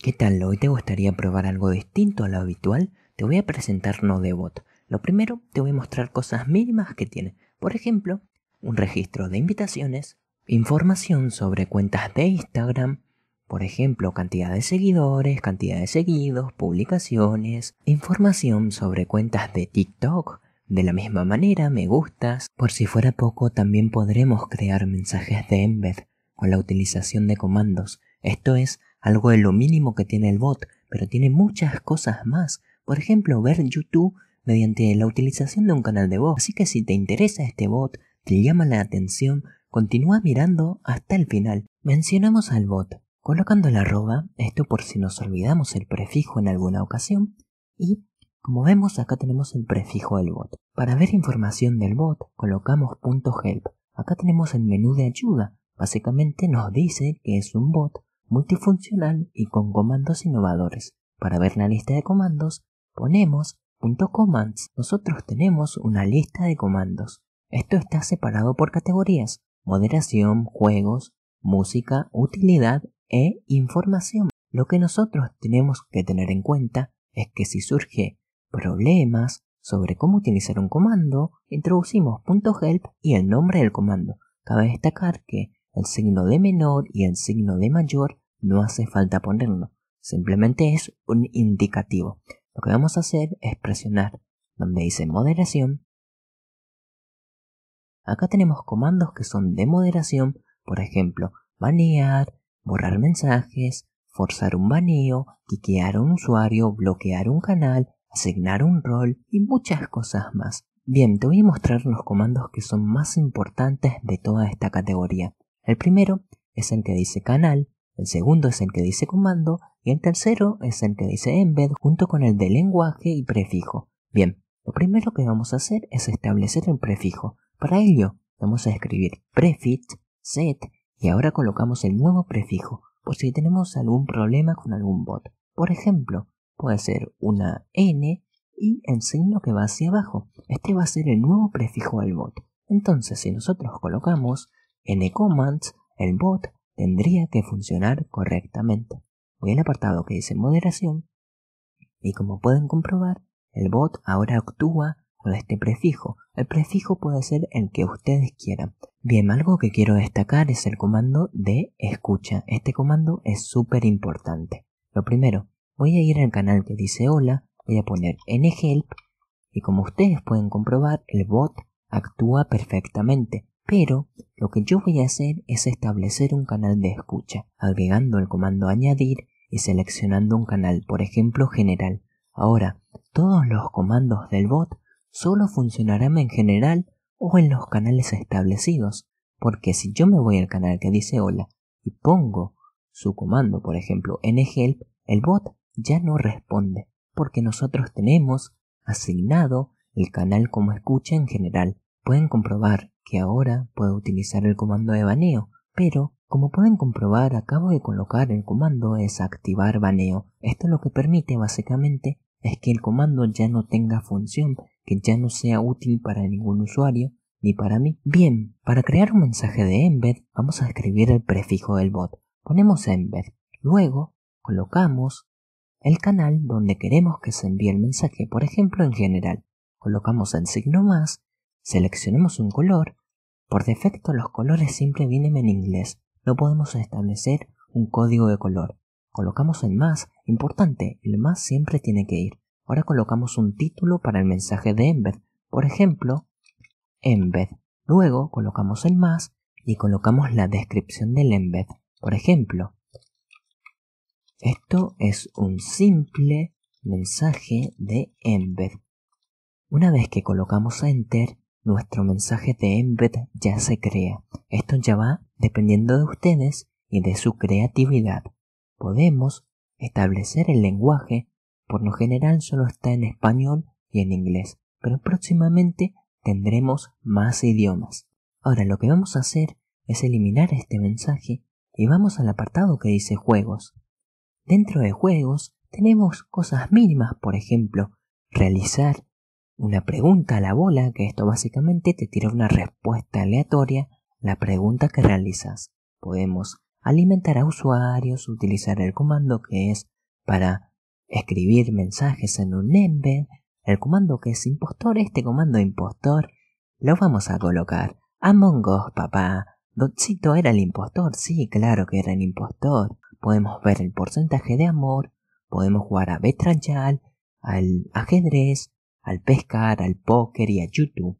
¿Qué tal? ¿Hoy te gustaría probar algo distinto a lo habitual? Te voy a presentar Nodebot. Lo primero, te voy a mostrar cosas mínimas que tiene. Por ejemplo, un registro de invitaciones, información sobre cuentas de Instagram, por ejemplo, cantidad de seguidores, cantidad de seguidos, publicaciones, información sobre cuentas de TikTok, de la misma manera, me gustas. Por si fuera poco, también podremos crear mensajes de embed con la utilización de comandos. Esto es algo de lo mínimo que tiene el bot, pero tiene muchas cosas más. Por ejemplo, ver YouTube mediante la utilización de un canal de voz. Así que si te interesa este bot, te llama la atención, continúa mirando hasta el final. Mencionamos al bot, colocando la arroba, esto por si nos olvidamos el prefijo en alguna ocasión, y como vemos acá tenemos el prefijo del bot. Para ver información del bot, colocamos .help. Acá tenemos el menú de ayuda. Básicamente nos dice que es un bot multifuncional y con comandos innovadores. Para ver la lista de comandos, ponemos .commands. Nosotros tenemos una lista de comandos. Esto está separado por categorías, moderación, juegos, música, utilidad e información. Lo que nosotros tenemos que tener en cuenta es que si surge problemas sobre cómo utilizar un comando, introducimos .help y el nombre del comando. Cabe destacar que el signo de menor y el signo de mayor no hace falta ponerlo, simplemente es un indicativo. Lo que vamos a hacer es presionar donde dice moderación. Acá tenemos comandos que son de moderación, por ejemplo, banear, borrar mensajes, forzar un baneo, quiquear a un usuario, bloquear un canal, asignar un rol y muchas cosas más. Bien, te voy a mostrar los comandos que son más importantes de toda esta categoría. El primero es el que dice canal, el segundo es el que dice comando y el tercero es el que dice embed junto con el de lenguaje y prefijo. Bien, lo primero que vamos a hacer es establecer el prefijo. Para ello vamos a escribir prefix, set y ahora colocamos el nuevo prefijo por si tenemos algún problema con algún bot. Por ejemplo, puede ser una n y el signo que va hacia abajo. Este va a ser el nuevo prefijo del bot. Entonces, si nosotros colocamos commands, el bot tendría que funcionar correctamente. Voy al apartado que dice moderación y como pueden comprobar, el bot ahora actúa con este prefijo. El prefijo puede ser el que ustedes quieran. Bien, algo que quiero destacar es el comando de escucha. Este comando es súper importante. Lo primero, voy a ir al canal que dice hola, voy a poner nhelp y como ustedes pueden comprobar, el bot actúa perfectamente. Pero lo que yo voy a hacer es establecer un canal de escucha, agregando el comando añadir y seleccionando un canal, por ejemplo general. Ahora, todos los comandos del bot solo funcionarán en general o en los canales establecidos, porque si yo me voy al canal que dice hola y pongo su comando, por ejemplo, nhelp, el bot ya no responde, porque nosotros tenemos asignado el canal como escucha en general. Pueden comprobar que ahora puedo utilizar el comando de baneo, pero como pueden comprobar acabo de colocar el comando desactivar baneo. Esto lo que permite básicamente es que el comando ya no tenga función, que ya no sea útil para ningún usuario ni para mí. Bien, para crear un mensaje de embed vamos a escribir el prefijo del bot. Ponemos embed. Luego colocamos el canal donde queremos que se envíe el mensaje, por ejemplo en general. Colocamos el signo más, seleccionemos un color por defecto los colores siempre vienen en inglés. No podemos establecer un código de color. Colocamos el más. Importante, el más siempre tiene que ir. Ahora colocamos un título para el mensaje de embed. Por ejemplo, embed. Luego colocamos el más y colocamos la descripción del embed. Por ejemplo, esto es un simple mensaje de embed. Una vez que colocamos enter, nuestro mensaje de embed ya se crea. Esto ya va dependiendo de ustedes y de su creatividad. Podemos establecer el lenguaje, por lo general solo está en español y en inglés, pero próximamente tendremos más idiomas. Ahora lo que vamos a hacer es eliminar este mensaje y vamos al apartado que dice juegos. Dentro de juegos tenemos cosas mínimas, por ejemplo, realizar una pregunta a la bola, que esto básicamente te tira una respuesta aleatoria la pregunta que realizas. Podemos alimentar a usuarios, utilizar el comando que es para escribir mensajes en un embed, el comando que es impostor, este comando impostor, lo vamos a colocar. Among Us, papá. Dotcito era el impostor, sí, claro que era el impostor. Podemos ver el porcentaje de amor, podemos jugar a Betranchal, al ajedrez, al pescar, al póker y a YouTube.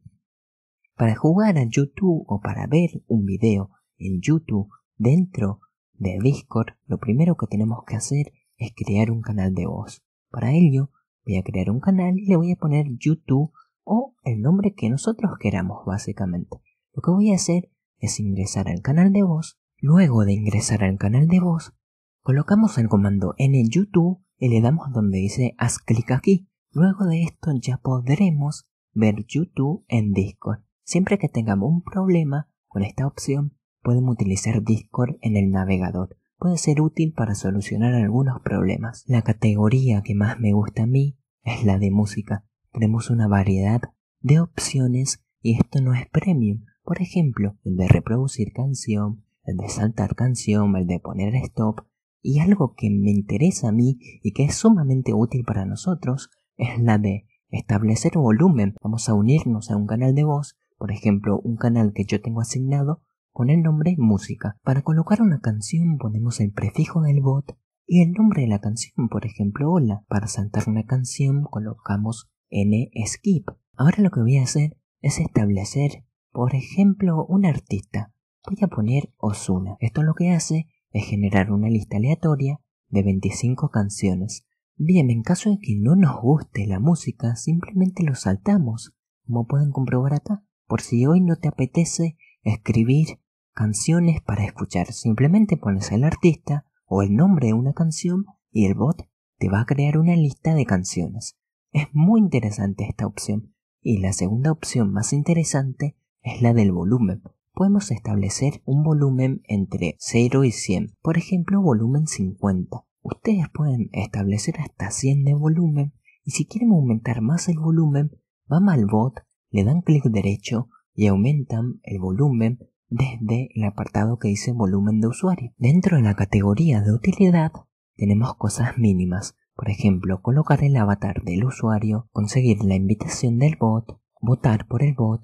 Para jugar a YouTube o para ver un video en YouTube dentro de Discord, lo primero que tenemos que hacer es crear un canal de voz. Para ello, voy a crear un canal y le voy a poner YouTube o el nombre que nosotros queramos básicamente. Lo que voy a hacer es ingresar al canal de voz. Luego de ingresar al canal de voz, colocamos el comando en el YouTube y le damos donde dice haz clic aquí. Luego de esto ya podremos ver YouTube en Discord. Siempre que tengamos un problema con esta opción, podemos utilizar Discord en el navegador puede ser útil para solucionar algunos problemas. La categoría que más me gusta a mí es la de música. Tenemos una variedad de opciones y esto no es premium. Por ejemplo, el de reproducir canción, el de saltar canción, el de poner stop. Y algo que me interesa a mí y que es sumamente útil para nosotros es la de establecer volumen. Vamos a unirnos a un canal de voz, por ejemplo, un canal que yo tengo asignado con el nombre música. Para colocar una canción ponemos el prefijo del bot y el nombre de la canción, por ejemplo, hola. Para saltar una canción colocamos n skip. Ahora lo que voy a hacer es establecer, por ejemplo, un artista. Voy a poner Osuna. Esto lo que hace es generar una lista aleatoria de 25 canciones. Bien, en caso de que no nos guste la música, simplemente lo saltamos, como pueden comprobar acá. Por si hoy no te apetece escribir canciones para escuchar. Simplemente pones el artista o el nombre de una canción y el bot te va a crear una lista de canciones. Es muy interesante esta opción. Y la segunda opción más interesante es la del volumen. Podemos establecer un volumen entre 0 y 100. Por ejemplo, volumen 50. Ustedes pueden establecer hasta 100 de volumen y si quieren aumentar más el volumen, van al bot, le dan clic derecho y aumentan el volumen desde el apartado que dice volumen de usuario. Dentro de la categoría de utilidad tenemos cosas mínimas, por ejemplo, colocar el avatar del usuario, conseguir la invitación del bot, votar por el bot,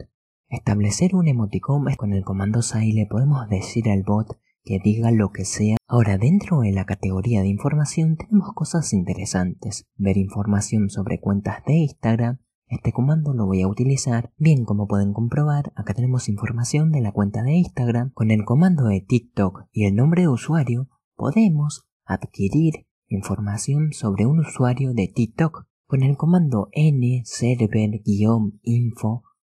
establecer un emoticon con el comando SAI le podemos decir al bot que diga lo que sea. Ahora, dentro de la categoría de información tenemos cosas interesantes. Ver información sobre cuentas de Instagram, este comando lo voy a utilizar. Bien, como pueden comprobar, acá tenemos información de la cuenta de Instagram. Con el comando de TikTok y el nombre de usuario, podemos adquirir información sobre un usuario de TikTok. Con el comando nserver-info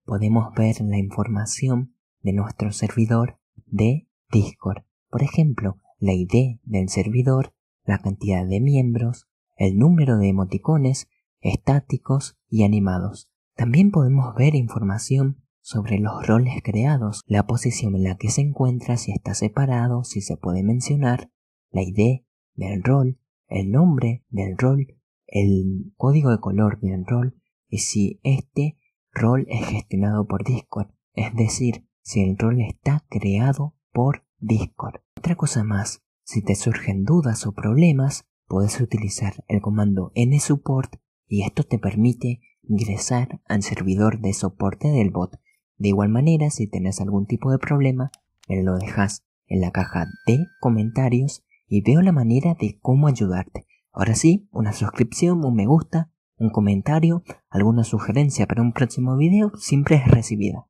podemos ver la información de nuestro servidor de Discord. Por ejemplo, la ID del servidor, la cantidad de miembros, el número de emoticones estáticos y animados. También podemos ver información sobre los roles creados, la posición en la que se encuentra, si está separado, si se puede mencionar, la ID del rol, el nombre del rol, el código de color del rol y si este rol es gestionado por Discord, es decir, si el rol está creado por Discord. Otra cosa más, si te surgen dudas o problemas, puedes utilizar el comando nsupport y esto te permite ingresar al servidor de soporte del bot. De igual manera, si tienes algún tipo de problema, me lo dejas en la caja de comentarios y veo la manera de cómo ayudarte. Ahora sí, una suscripción, un me gusta, un comentario, alguna sugerencia para un próximo video siempre es recibida.